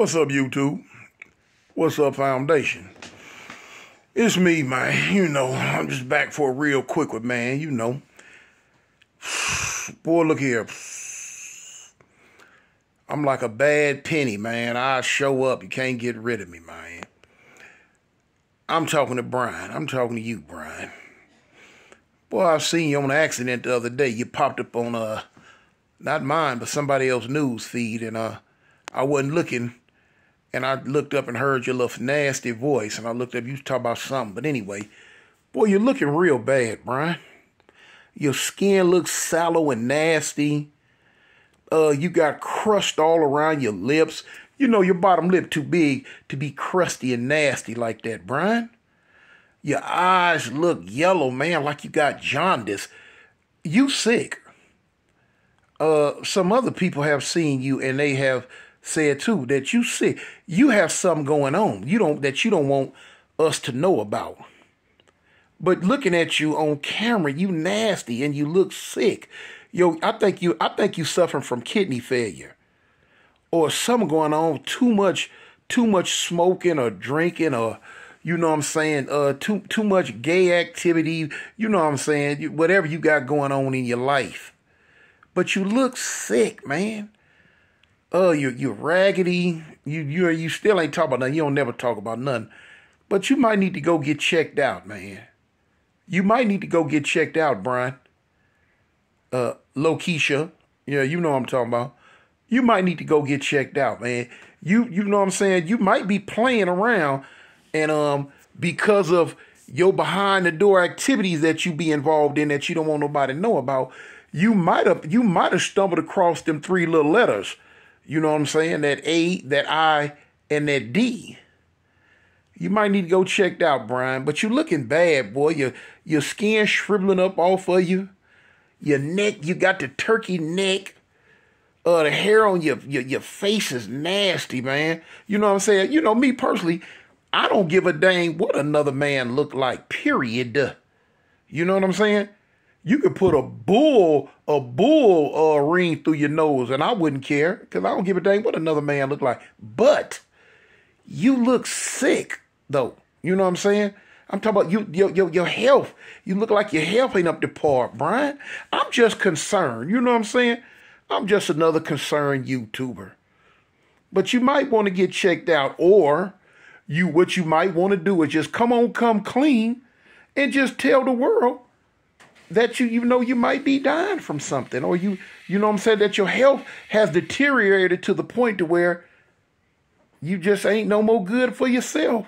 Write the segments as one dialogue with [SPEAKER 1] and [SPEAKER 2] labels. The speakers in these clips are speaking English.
[SPEAKER 1] What's up, YouTube? What's up, Foundation? It's me, man. You know, I'm just back for a real quick one, man. You know. Boy, look here. I'm like a bad penny, man. I show up. You can't get rid of me, man. I'm talking to Brian. I'm talking to you, Brian. Boy, I seen you on an accident the other day. You popped up on uh not mine, but somebody else's news feed, and uh I wasn't looking and I looked up and heard your little nasty voice, and I looked up, you talk about something. But anyway, boy, you're looking real bad, Brian. Your skin looks sallow and nasty. Uh, you got crust all around your lips. You know your bottom lip too big to be crusty and nasty like that, Brian. Your eyes look yellow, man, like you got jaundice. You sick. Uh, some other people have seen you and they have said too that you sick. You have something going on. You don't that you don't want us to know about. But looking at you on camera, you nasty and you look sick. Yo, I think you I think you suffering from kidney failure. Or something going on, too much too much smoking or drinking or you know what I'm saying, uh too too much gay activity, you know what I'm saying, whatever you got going on in your life. But you look sick, man oh, you you're raggedy. You you you still ain't talking about nothing. You don't never talk about nothing. But you might need to go get checked out, man. You might need to go get checked out, Brian. Uh, Lokisha, yeah, you know what I'm talking about. You might need to go get checked out, man. You you know what I'm saying. You might be playing around, and um, because of your behind the door activities that you be involved in that you don't want nobody to know about, you might have you might have stumbled across them three little letters you know what I'm saying? That A, that I, and that D. You might need to go checked out, Brian. But you looking bad, boy. Your your skin shriveling up off of you. Your neck, you got the turkey neck. Uh, the hair on your, your your face is nasty, man. You know what I'm saying? You know me personally, I don't give a dang what another man look like. Period. You know what I'm saying? You could put a bull, a bull uh, ring through your nose, and I wouldn't care because I don't give a dang what another man look like. But you look sick, though. You know what I'm saying? I'm talking about you, your, your, your health. You look like your health ain't up to par, Brian. I'm just concerned. You know what I'm saying? I'm just another concerned YouTuber. But you might want to get checked out, or you what you might want to do is just come on, come clean, and just tell the world that you you know you might be dying from something or you you know I'm saying that your health has deteriorated to the point to where you just ain't no more good for yourself.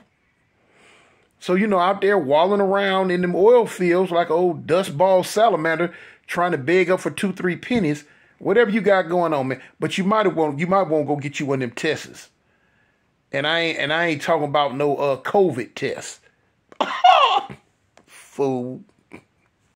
[SPEAKER 1] So you know out there walling around in them oil fields like old dust ball salamander trying to beg up for two three pennies, whatever you got going on, man. But you might want you might want to go get you one of them tests. And I ain't and I ain't talking about no uh COVID test. Fool.